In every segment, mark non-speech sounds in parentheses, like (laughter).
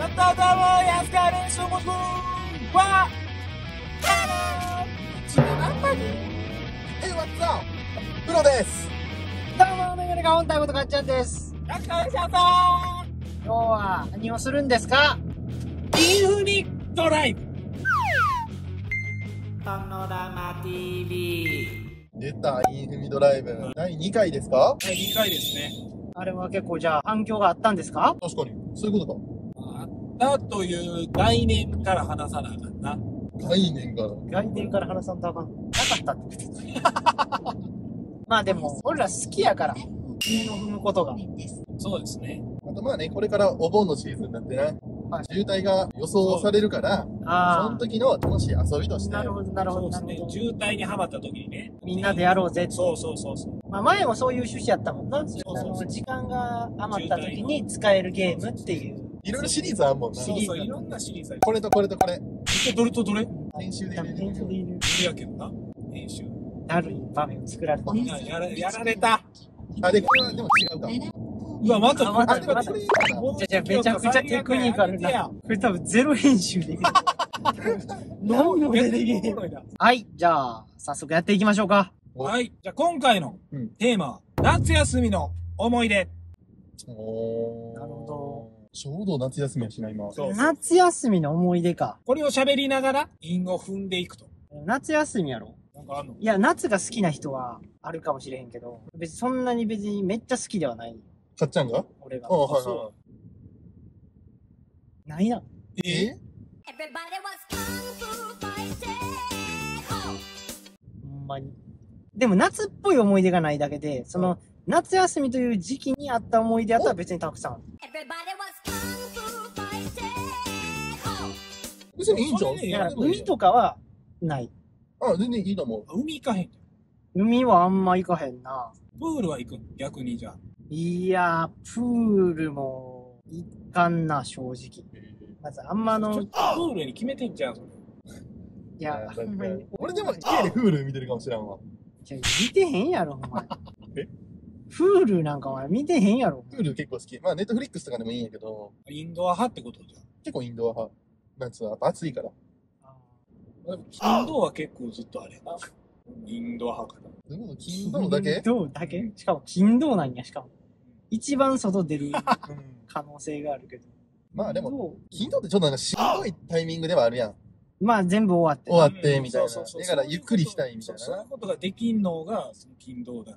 Kenapa nih? Hey, what's up? プロです。どうも、メガネが本体ことかっちゃんです。Kakak siapa? 今日は何をするんですか？インフニドライブパノラマ TV 出た、インフミドライブ。第2回ですか？第2回ですね。あれは結構じゃあ反響があったんですか？確かに。そういうこあったという概念から話さなあかんな。概念から。外伝から話さんとあかん。なかったって。(laughs) まあでも、俺ら好きやから、韻を踏むことが。そうですね。あとまあね、これからお盆のシーズンになってな、はい渋滞が予想されるから、そあの時の楽しい遊びとしあ、て。なるほど、なるほど、そうですね。渋滞にはまった時にね。みんなでやろうぜって。そうそうそうそう。まあ前もそういう趣旨やったもんな。そうそうそうあの時間が余った時に使えるゲームっていう。いろいろシリーズあんもんな。シリーズそうそう、いろんなシリーズある。これとこれとこれ。どれとどれ？編集で多入れる。分編集でいる。いやけどな。編集。だるい場面を作られた。いややらやられた。あ、で、これはでも違うか。うわ、また、あまたあ、でもこれいいかな。じゃじゃめちゃくちゃテクニカルな。これ多分ゼロ編集できる。(laughs) 何も出てけへん。(laughs) はい、じゃあ、早速やっていきましょうか。はい。じゃあ今回のうんテーマは、夏休みの思い出。おーなるほちょうど夏休みやしな、今。そう夏休みの思い出か。これを喋りながら、韻を踏んでいくと。夏休みやろ？なんかあんの？いや、夏が好きな人はあるかもしれへんけど、別にそんなに別にめっちゃ好きではない。かっちゃんが？俺があ。はいそはないな。い。え？Eh? Everybody was kung fu fighting. Ho! ほんまに。でも夏っぽい思い出がないだけで、その、夏休みという時期にあった思い出やったら別にたくさん!別にいいんじゃん。いい海とかはない。あ、全然いいと思う。海行かへん。海はあんま行かへんな。プールは行くん？逆にじゃあ。いやー、プールも、いかんな、正直。まず、あんまちょっとプールに決めてんじゃん、それ。や、俺でも家で Hulu 見てるかもしれんわ。いや見てへんやろ、お前。えフールなんかお前見てへんやろ。Hulu 結構好き。まあ、ネットフリックスとかでもいいんやけど、インドア派ってことじゃん。結構インドア派。夏は暑いから。でもインドは結構ずっとあれやな。インドア派かな。でも、金土だけ？金銅だけ？しかも、金銅なんや、しかも。一番外出るうん。可能性があるけど。まあでも、も、金土ってちょっとなんかしんどいタイミングではあるやん。まあ全部終わって。終わって、みたいな。だから、ゆっくりしたいみたいなそうそういう。ことができんのが、その金土だ。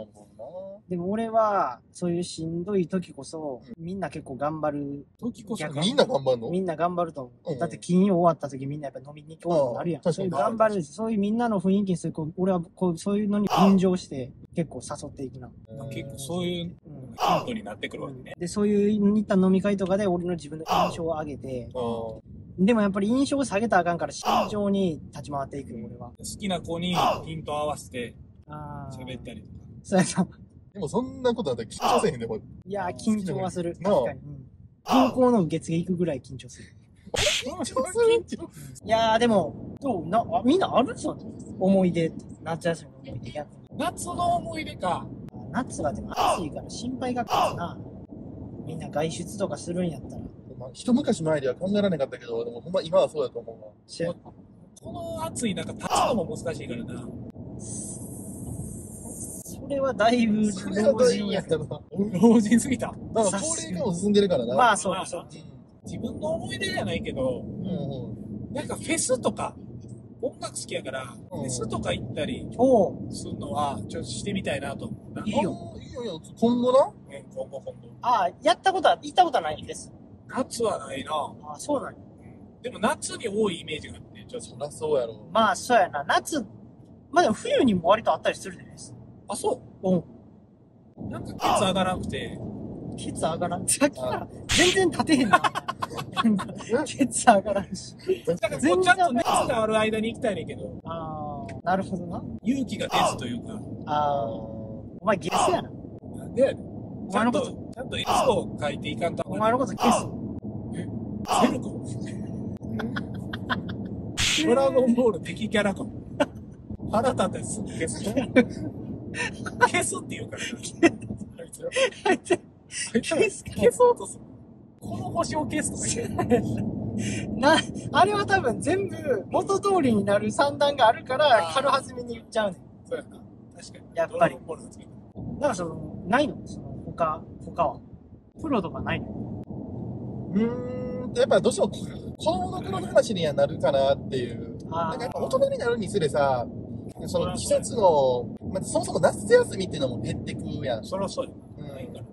なるほどでも俺は、そういうしんどい時こそ、みんな結構頑張る。時こそ。みんな頑張んの？みんな頑張ると思う。うんだって金曜終わった時みんなやっぱ飲みに行こうとなるやん。ああ確かにそういう頑張るし、そういうみんなの雰囲気にするこう俺はこう、そういうのに便乗して、結構誘っていくな。結構そういううんヒントになってくるわけね。で、そういう似た飲み会とかで俺の自分の印象を上げて、あーでもやっぱり印象を下げたらあかんから慎重に立ち回っていくよ、俺は。好きな子にヒント合わせてあー喋ったりとか。そうやな。でもそんなことだったら緊張せえへんでも。いやー、緊張はする。なあ確かに。うん銀行の受付行くぐらい緊張する。緊張する？いやー、でも、どう？な、あみんなあるじゃん。思い出。夏休みの思い出逆に。夏の思い出か。夏はでも暑いから心配がかかるな。みんな外出とかするんやったら。まあ一昔前では考えられなかったけど、でもほんま今はそうだと思うわ。この暑い中立つのも難しいからな。それはだいぶ老人やや。な。老人すぎた。なんか高齢化も進んでるからな。まあ、そうか、そうか。自分の思い出じゃないけど。なんかフェスとか、音楽好きやから、うんフェスとか行ったりするのは、ちょっとしてみたいなと思うな。いいよ。いいよ。今後な？うん今後今後。ああ、やったことは、行ったことはないんです。夏はないな。ああ、そうなんや。でも夏に多いイメージがあって、ちょっと。そりゃそうやろ。まあ、そうやな。夏、まあでも冬にも割とあったりするじゃないですか。あ、そうん。う。なんかケツ上がらなくて、ケツ上がらん。さっきから全然立てへんな。なんか、(laughs) ケツ上がらんし。だからうちゃんと熱がある間に行きたいねんけど、ああ、なるほどな。勇気が出ずというか、ああ、お前ゲスやな。なんでやねんおちゃんと前のこと、、ちゃんと S を書いていかんとお前のことゲス。セルコドラゴンボール敵キャラかも。腹立ったやつ消す。(laughs) 消すって言うからな。あいつらあいつあいつら消すか消そうとする。この星を消すとか言う。な、あれは多分全部元通りになる算段があるからあー軽はずみに言っちゃうねん。そうやな。確かに。やっぱりドラゴンボールの？次なんかその、ないの？その、他、他は？プロとかないの？うーんと、やっぱどうしても子供の頃の話にはなるかなっていう。あなんかやっぱ大人になるにつれさ、その季節の、まあ、そもそも夏休みっていうのも減ってくやん。そらそうやうんな。ないから。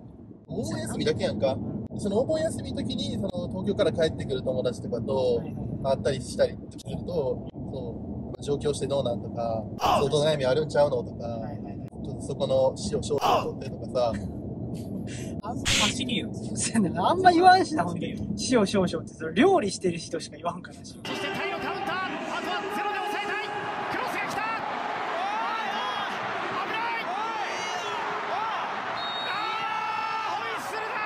お盆休みだけやんか。そのお盆休みの時に、その東京から帰ってくる友達とかと会ったりしたりすると、そう、上京してどうなんとか、相当悩みあるんちゃうのとか。ちょっとそこの塩少々取ってとかさ、あんま、走りよ。そうやなあんま言わんしな、ほんとに。塩少々って、料理してる人しか言わんからし。そしてタイのカウンターあとはゼロで抑えたいクロスが来た危ないあーホイッスルだ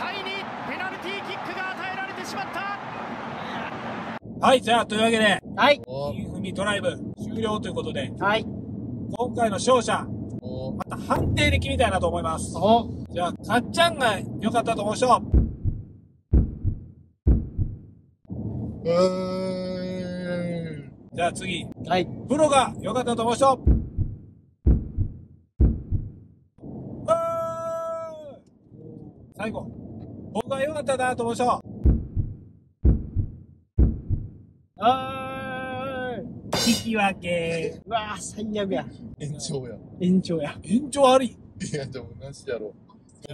タイにペナルティーキックが与えられてしまったはい、じゃあ、というわけで、はい。おインフミドライブ終了ということで、はい。今回の勝者、おまた判定で決めたいなと思います。おじゃあ、かっちゃんが良かったと思う人、うーん。じゃあ次、はい。プロが良かったと思う人、最後、僕が良かったなと思う人、あーい。引き分け。うわぁ、最悪や。延長や。延長や。延長あり。いや、でもなしやろ。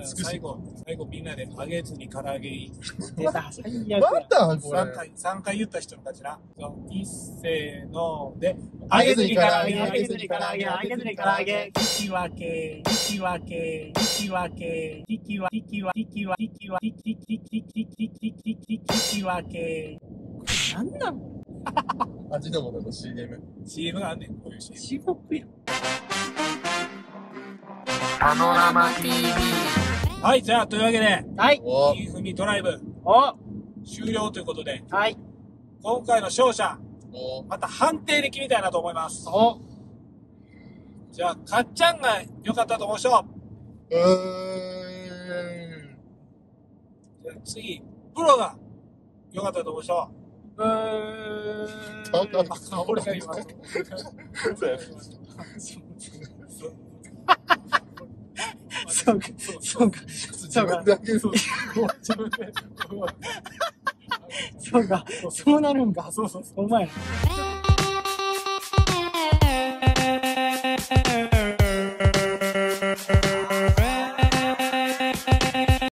最後、最後みんなで揚げずに唐揚げい (laughs) 出た、最悪や。またこれ。3回、三回言った人の勝ちな。一せーので、揚げずに唐揚げ揚げずに唐揚げ、揚げずに唐揚げ。引き分け、引き分け、引き分け、引き分け、引き分け、引き分け、引き分け、引き引き引き引き引き引き分け。なんなの味の素の CM。CM があんねん、こういう CM。地獄やん。パノラマ TV はい、じゃあ、というわけで、はい。おインフミドライブお終了ということで、はい。今回の勝者、おまた判定で決めたいなと思います。おじゃあ、かっちゃんが良かったと思う人、うーん。じゃあ次、プロが良かったと思う人、うーん。あ、俺が言います。そうやそうか、そうか、そうか、そう自分で。そうか、そうなるんか。そうそうそう。お前。「